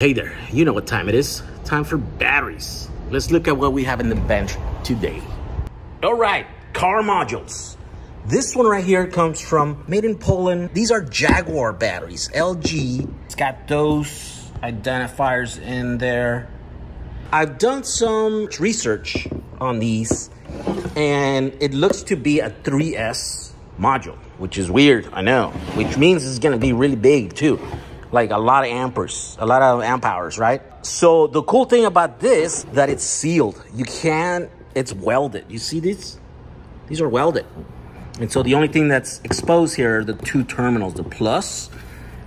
Hey there, you know what time it is. Time for batteries. Let's look at what we have in the bench today. All right, car modules. This one right here comes from made in Poland. These are Jaguar batteries, LG. It's got those identifiers in there. I've done some research on these and it looks to be a 3S module, which is weird, I know, which means it's gonna be really big too like a lot of amperes, a lot of amp hours, right? So the cool thing about this, that it's sealed. You can't, it's welded. You see these? These are welded. And so the only thing that's exposed here are the two terminals, the plus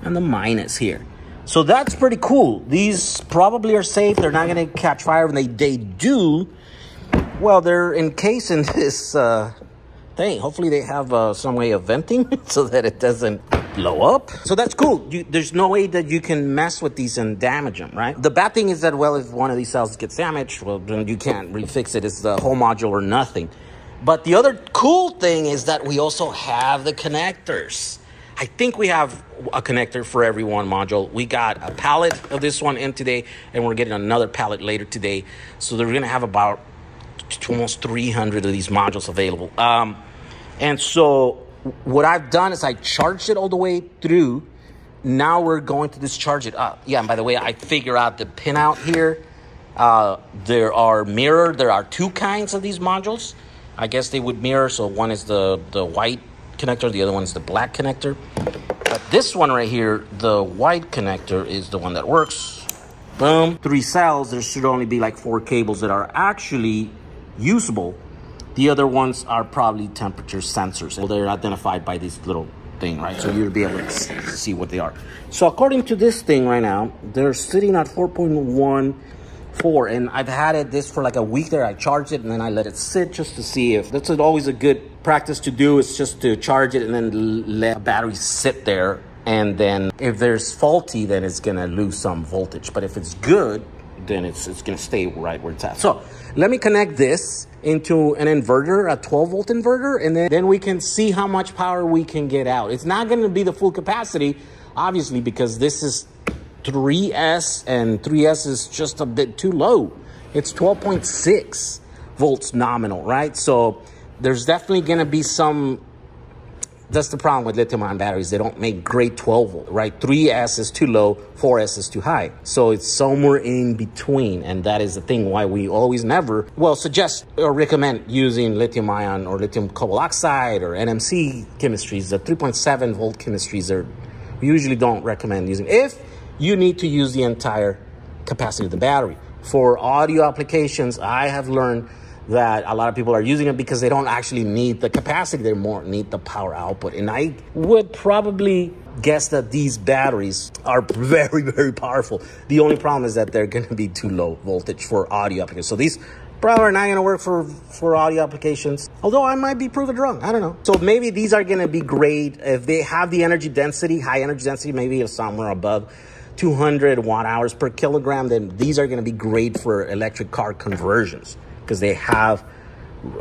and the minus here. So that's pretty cool. These probably are safe. They're not gonna catch fire when they, they do. Well, they're encased in this uh, thing. Hopefully they have uh, some way of venting so that it doesn't blow up. So that's cool. You, there's no way that you can mess with these and damage them, right? The bad thing is that, well, if one of these cells gets damaged, well, then you can't refix it. It's the whole module or nothing. But the other cool thing is that we also have the connectors. I think we have a connector for every one module. We got a pallet of this one in today, and we're getting another pallet later today. So they're gonna have about almost 300 of these modules available. Um, and so what I've done is I charged it all the way through. Now we're going to discharge it up. Yeah, and by the way, I figure out the pinout here. Uh, there are mirror. There are two kinds of these modules. I guess they would mirror. So one is the, the white connector. The other one is the black connector. But this one right here, the white connector is the one that works. Boom. Three cells. There should only be like four cables that are actually usable the other ones are probably temperature sensors. So they're identified by this little thing, right? So you'll be able to see what they are. So according to this thing right now, they're sitting at 4.14 and I've had it this for like a week there. I charged it and then I let it sit just to see if that's always a good practice to do is just to charge it and then let the battery sit there. And then if there's faulty, then it's gonna lose some voltage. But if it's good, then it's, it's gonna stay right where it's at. So let me connect this into an inverter, a 12 volt inverter, and then, then we can see how much power we can get out. It's not gonna be the full capacity, obviously, because this is 3S and 3S is just a bit too low. It's 12.6 volts nominal, right? So there's definitely gonna be some that's the problem with lithium ion batteries. They don't make great 12 volt, right? 3S is too low, 4S is too high. So it's somewhere in between. And that is the thing why we always never, well, suggest or recommend using lithium ion or lithium cobalt oxide or NMC chemistries. The 3.7 volt chemistries are, we usually don't recommend using if you need to use the entire capacity of the battery. For audio applications, I have learned that a lot of people are using it because they don't actually need the capacity, they more need the power output. And I would probably guess that these batteries are very, very powerful. The only problem is that they're to be too low voltage for audio applications. So these probably are not to work for, for audio applications. Although I might be proven wrong. I don't know. So maybe these are to be great if they have the energy density, high energy density, maybe somewhere above 200 watt hours per kilogram, then these are to be great for electric car conversions because they have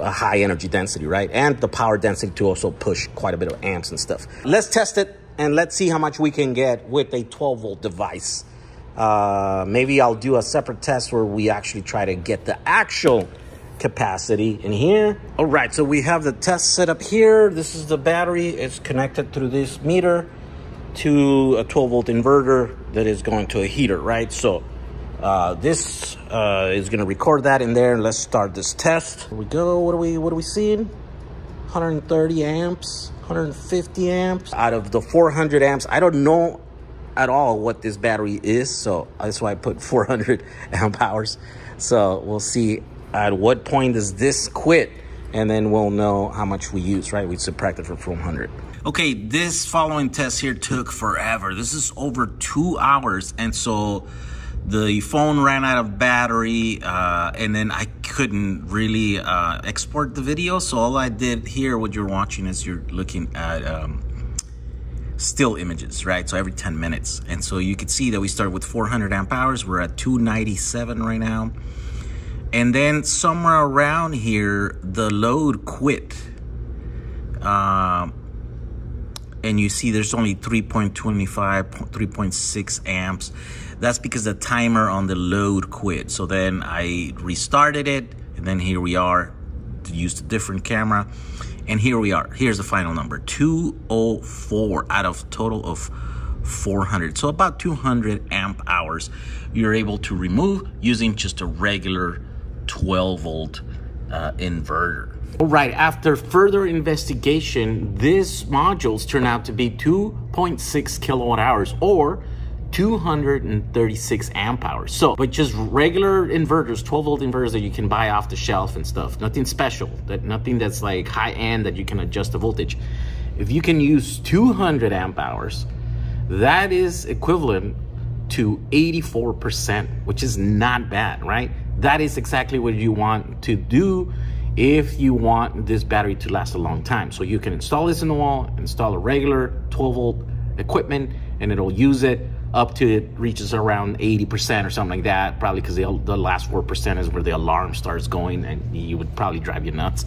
a high energy density, right? And the power density to also push quite a bit of amps and stuff. Let's test it and let's see how much we can get with a 12 volt device. Uh, maybe I'll do a separate test where we actually try to get the actual capacity in here. All right, so we have the test set up here. This is the battery. It's connected through this meter to a 12 volt inverter that is going to a heater, right? So uh, this uh, is gonna record that in there. Let's start this test. Here we go. What are we? What are we seeing? 130 amps, 150 amps out of the 400 amps. I don't know at all what this battery is, so that's why I put 400 amp hours. So we'll see at what point does this quit, and then we'll know how much we use. Right? We subtract it from 400. Okay, this following test here took forever. This is over two hours, and so the phone ran out of battery uh, and then I couldn't really uh, export the video. So all I did here what you're watching is you're looking at um, still images right? So every 10 minutes. And so you can see that we started with 400 amp hours. We're at 297 right now. And then somewhere around here the load quit. Uh, and you see there's only 3.25, 3.6 amps. That's because the timer on the load quit. So then I restarted it, and then here we are to use a different camera. And here we are. Here's the final number 204 out of total of 400. So about 200 amp hours you're able to remove using just a regular 12 volt uh, inverter. All right, after further investigation, these modules turn out to be 2.6 kilowatt hours or 236 amp hours. So, but just regular inverters, 12 volt inverters that you can buy off the shelf and stuff. Nothing special, that nothing that's like high end that you can adjust the voltage. If you can use 200 amp hours, that is equivalent to 84%, which is not bad, right? That is exactly what you want to do if you want this battery to last a long time. So you can install this in the wall, install a regular 12 volt equipment, and it'll use it up to it reaches around 80% or something like that. Probably because the, the last 4% is where the alarm starts going and you would probably drive you nuts.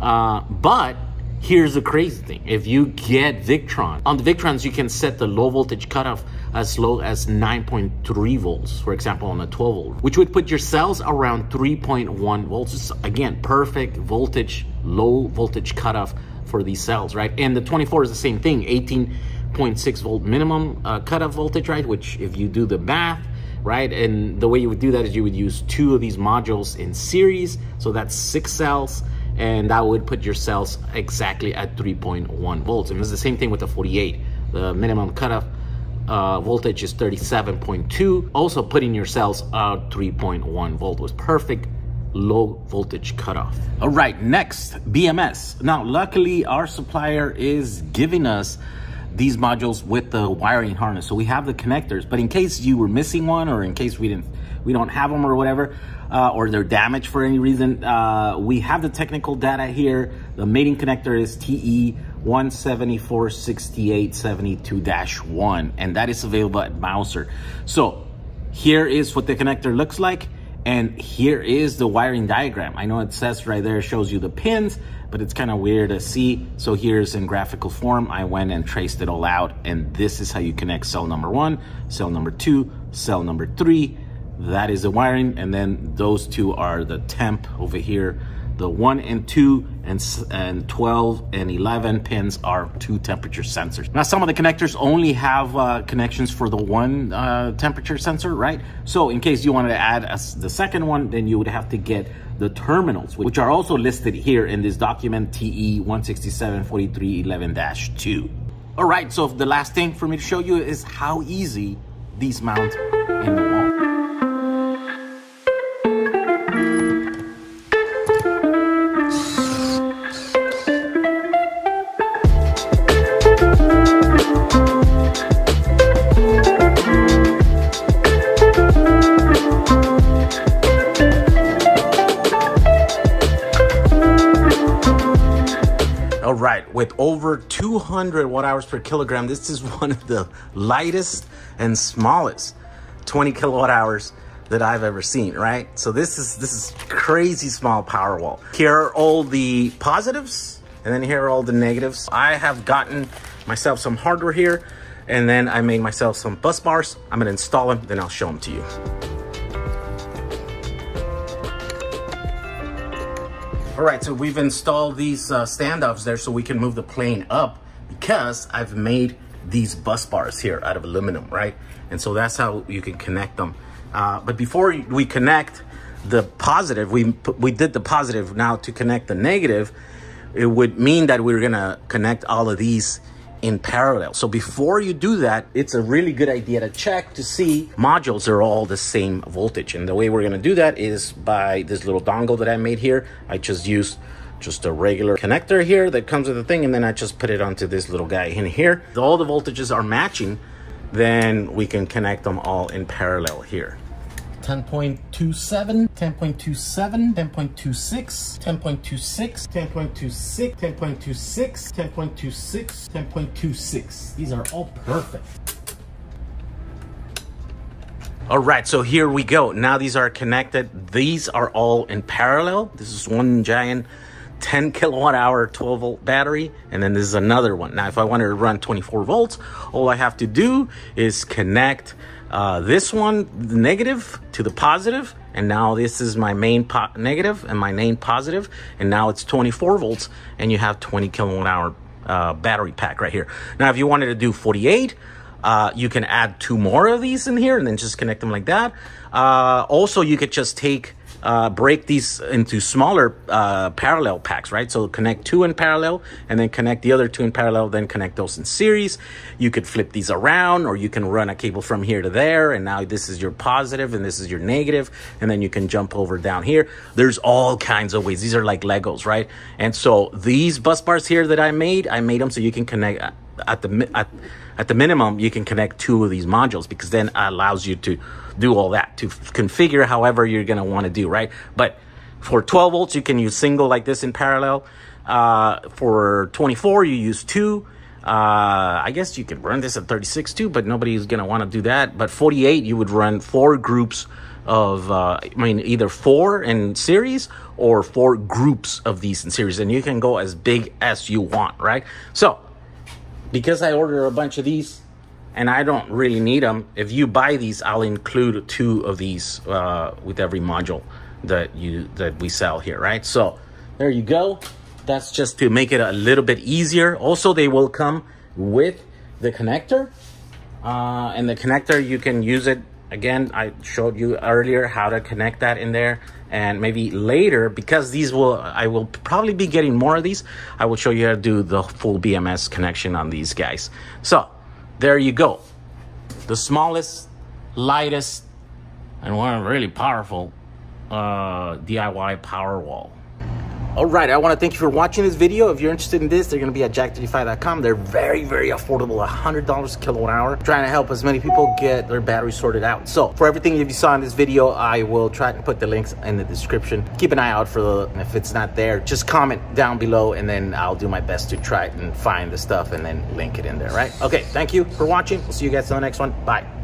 Uh, but here's the crazy thing. If you get Victron, on the Victrons, you can set the low voltage cutoff as low as 9.3 volts, for example, on a 12 volt, which would put your cells around 3.1 volts. Again, perfect voltage, low voltage cutoff for these cells, right? And the 24 is the same thing, 18.6 volt minimum uh, cutoff voltage, right? Which if you do the math, right? And the way you would do that is you would use two of these modules in series. So that's six cells and that would put your cells exactly at 3.1 volts. And it's the same thing with the 48. The minimum cutoff uh, voltage is 37.2. Also putting your cells at 3.1 volt was perfect low voltage cutoff. All right, next, BMS. Now, luckily our supplier is giving us these modules with the wiring harness. So we have the connectors, but in case you were missing one or in case we didn't, we don't have them or whatever, uh, or they're damaged for any reason, uh, we have the technical data here. The mating connector is TE 1746872-1, and that is available at Mouser. So here is what the connector looks like, and here is the wiring diagram. I know it says right there, shows you the pins, but it's kind of weird to see. So here's in graphical form, I went and traced it all out, and this is how you connect cell number one, cell number two, cell number three. That is the wiring, and then those two are the temp over here the 1 and 2 and, and 12 and 11 pins are two temperature sensors. Now, some of the connectors only have uh, connections for the one uh, temperature sensor, right? So in case you wanted to add a, the second one, then you would have to get the terminals, which are also listed here in this document TE 1674311-2. All right, so the last thing for me to show you is how easy these mount in the over 200 watt hours per kilogram, this is one of the lightest and smallest 20 kilowatt hours that I've ever seen, right? So this is this is crazy small power wall. Here are all the positives, and then here are all the negatives. I have gotten myself some hardware here, and then I made myself some bus bars. I'm gonna install them, then I'll show them to you. All right, so we've installed these uh, standoffs there so we can move the plane up because I've made these bus bars here out of aluminum, right? And so that's how you can connect them. Uh, but before we connect the positive, we, we did the positive. Now to connect the negative, it would mean that we're gonna connect all of these in parallel. So before you do that, it's a really good idea to check to see modules are all the same voltage. And the way we're gonna do that is by this little dongle that I made here. I just used just a regular connector here that comes with the thing and then I just put it onto this little guy in here. If all the voltages are matching, then we can connect them all in parallel here. 10.27, 10.27, 10.26, 10.26, 10.26, 10.26, 10.26, 10.26. These are all perfect. All right, so here we go. Now these are connected. These are all in parallel. This is one giant 10 kilowatt hour 12 volt battery and then this is another one now if i wanted to run 24 volts all i have to do is connect uh, this one negative to the positive and now this is my main po- negative and my main positive and now it's 24 volts and you have 20 kilowatt hour uh, battery pack right here. Now if you wanted to do 48 uh, you can add two more of these in here and then just connect them like that. Uh, also you could just take uh, break these into smaller uh, parallel packs, right? So connect two in parallel and then connect the other two in parallel, then connect those in series. You could flip these around or you can run a cable from here to there. And now this is your positive and this is your negative, And then you can jump over down here. There's all kinds of ways. These are like Legos, right? And so these bus bars here that I made, I made them so you can connect at the, at, at the minimum, you can connect two of these modules because then it allows you to do all that to configure however you're going to want to do, right? But for 12 volts, you can use single like this in parallel. Uh, for 24, you use two. Uh, I guess you could run this at 36 too, but nobody's going to want to do that. But 48, you would run four groups of, uh, I mean, either four in series or four groups of these in series. And you can go as big as you want, right? So because I ordered a bunch of these and I don't really need them, if you buy these, I'll include two of these uh, with every module that you that we sell here, right? So there you go. That's just to make it a little bit easier. Also, they will come with the connector. Uh, and the connector, you can use it again i showed you earlier how to connect that in there and maybe later because these will i will probably be getting more of these i will show you how to do the full bms connection on these guys so there you go. The smallest lightest and one really powerful uh, diy power wall all right, I want to thank you for watching this video. If you're interested in this, they're going to be at jag35.com. They're very, very affordable, $100 a kilowatt hour. Trying to help as many people get their batteries sorted out. So for everything that you saw in this video, I will try to put the links in the description. Keep an eye out for the, if it's not there, just comment down below and then I'll do my best to try and find the stuff and then link it in there, right? Okay, thank you for watching. We'll see you guys in the next one. Bye.